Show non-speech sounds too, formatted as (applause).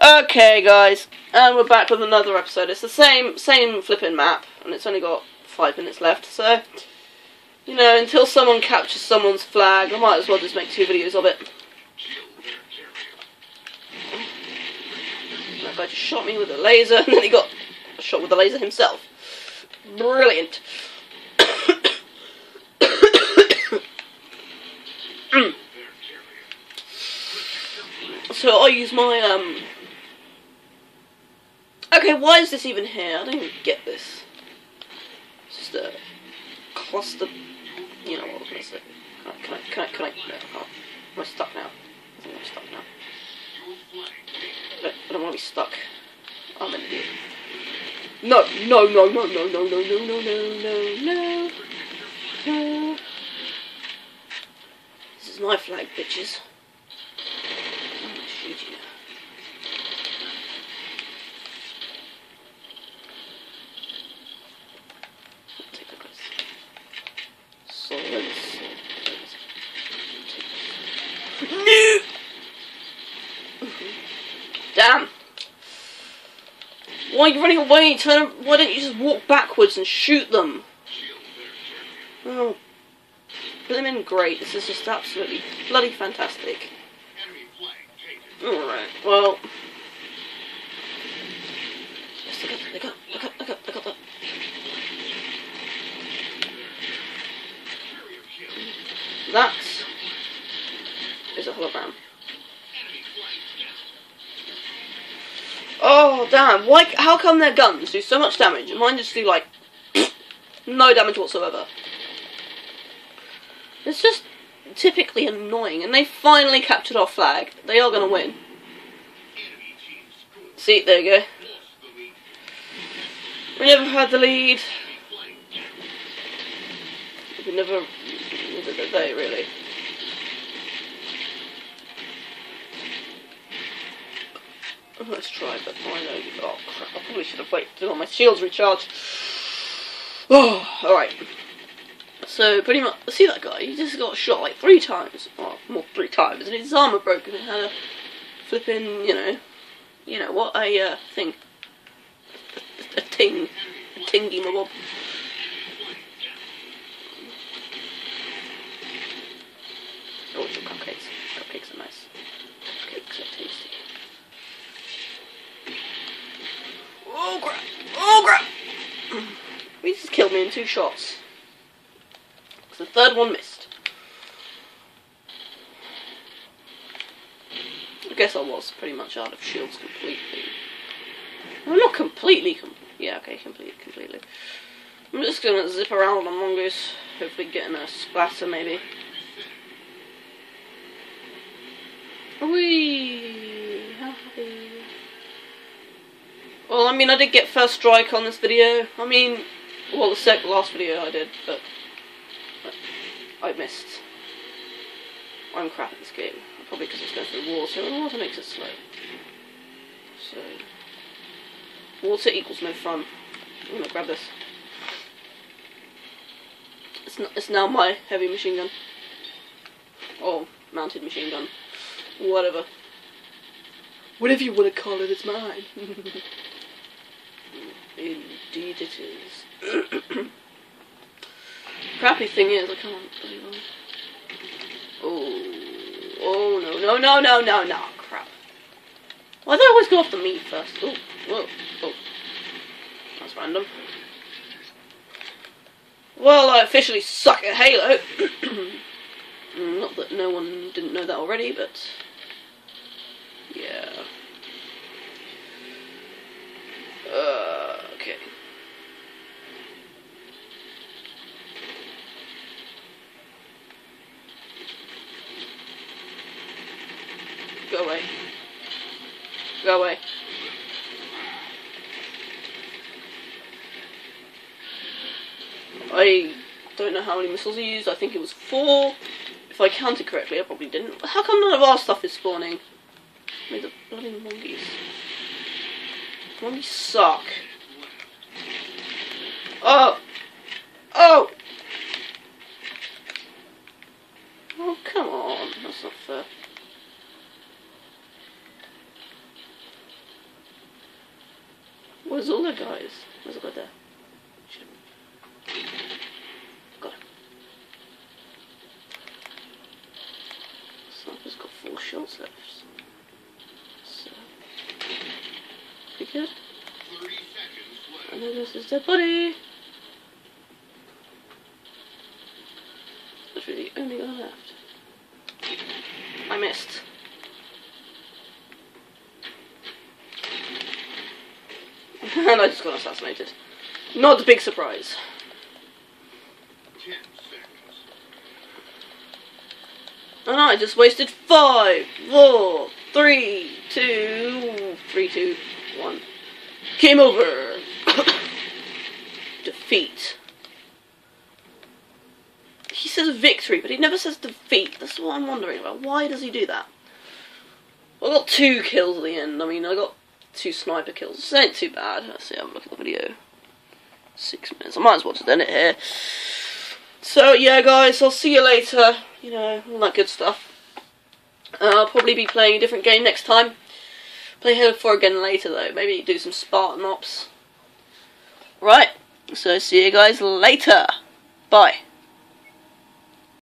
Okay, guys, and we're back with another episode. It's the same same flipping map, and it's only got five minutes left. So, you know, until someone captures someone's flag, I might as well just make two videos of it. That guy just shot me with a laser, and then he got shot with a laser himself. Brilliant. so I use my um. Okay, why is this even here? I don't even get this. It's just a cluster. You know what I was gonna say. Can I? Can I? Can I? Can I? No, I can't. Am I stuck now? I think I'm stuck now. I don't, I don't want to be stuck. I'm an idiot. No, no, no, no, no, no, no, no, no, no, no, no. This is my flag, bitches. I'm gonna shoot you. Take a look. So let's see. No! (laughs) Damn! Why are you running away? Turn. Why don't you just walk backwards and shoot them? Oh, blimmin' great! This is just absolutely bloody fantastic. All right. Well. Yes, I got, I got, I got, I got, I got that. That is a hologram. Oh damn! Why? How come their guns do so much damage and mine just do like (coughs) no damage whatsoever? It's just typically annoying, and they finally captured our flag. They are gonna win. See, there you go. We never had the lead. We never. They really. Let's try, I know. Oh crap! I probably should have waited until my shields recharge. (sighs) Oh, all right. So pretty much, see that guy? He just got shot like three times, or more three times, and his armor broken. It had a flipping, you know, you know what a uh, thing, a, a ting, a tingy mabob. Oh, it's your cupcakes. Cupcakes are nice. Cupcakes are tasty. Oh crap! Oh crap! Just killed me in two shots. the third one missed. I guess I was pretty much out of shields completely. Well, not completely. Com- yeah, okay, completely, completely. I'm just gonna zip around on mongoose, hopefully getting a splatter maybe. Happy. Well, I mean, I did get first strike on this video. I mean, well, the sec- last video I did, but, but I missed. I'm crap at this game. Probably because it's going through water, and water makes it slow. So, water equals no fun. I'm gonna grab this. It's, it's now my heavy machine gun. Or mounted machine gun. Whatever. Whatever you want to call it, it's mine. (laughs) Indeed it is. (clears throat) Crappy thing is, I can't. Oh, oh no, no, no, no, no, no, crap. Why do I always go after me first? Oh, whoa, oh. That's random. Well, I officially suck at Halo. (clears throat) Mm, Not that no one didn't know that already, but yeah. Uh, Go away. Go away. I don't know how many missiles he used. I think it was four. If I counted correctly, I probably didn't. How come none of our stuff is spawning? May the bloody monkeys. Monkeys suck. Oh! Oh, come on. That's not fair. Where's all the guys? Where's the. Got him. Sniper's got four shots left. So. Pretty good. And then there's his dead body. That's really the only guy left. I missed. And I just got assassinated. Not a big surprise. And I just wasted five, four, three, two, three, two, one. Game over. (coughs) defeat. He says victory, but he never says defeat. That's what I'm wondering about. Why does he do that? I got two kills at the end. I mean, I got two sniper kills. This ain't too bad. Let's see, have a look at the video. Six minutes. I might as well just end it here. So, yeah, guys, I'll see you later. You know, all that good stuff. Uh, I'll probably be playing a different game next time. Play Halo 4 again later, though. Maybe do some Spartan ops. Right, so see you guys later. Bye.